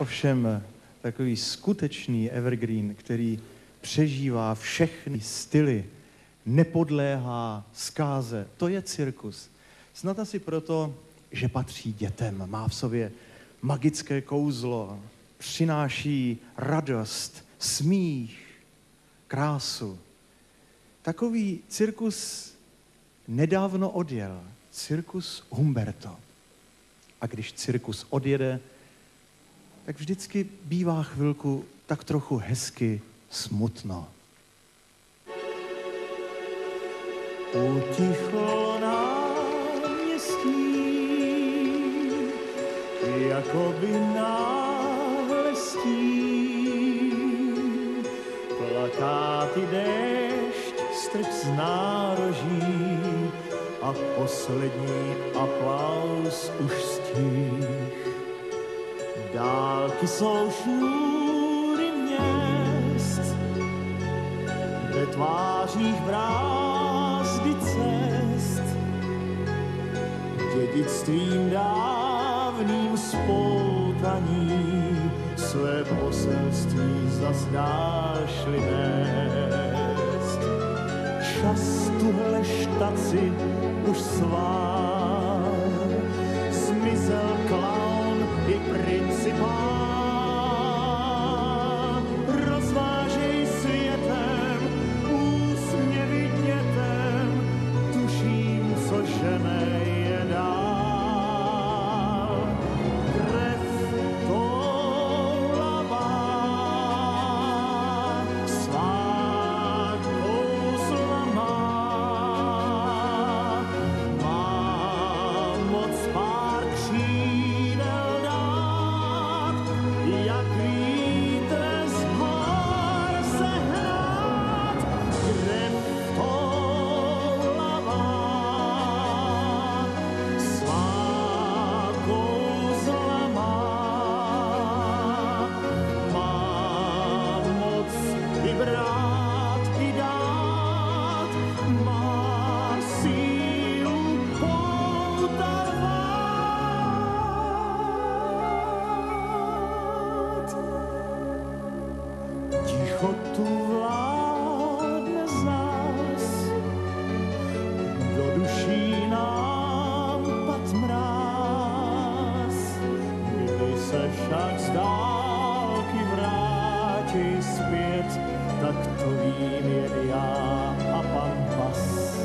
Ovšem takový skutečný evergreen, který přežívá všechny styly, nepodléhá zkáze, to je cirkus. Snad asi proto, že patří dětem, má v sobě magické kouzlo, přináší radost, smích, krásu. Takový cirkus nedávno odjel, cirkus Humberto. A když cirkus odjede, tak vždycky bývá chvilku tak trochu hezky smutno. Utichlo náměstí, jako by náhle. Plakáty déšť, strč z nároží a poslední aplaus už stích. Dálky jsou šňůry měst, ve tvářích brázdy cest, dědictvím dávným spoutaní své poselství zazdášli nést. Čas tuhle štaci už svá, Tichotu vládne zás, do duší nám pad mráz. Kdyby se však z dálky vrátí zpět, tak to vím jen já a pan pas.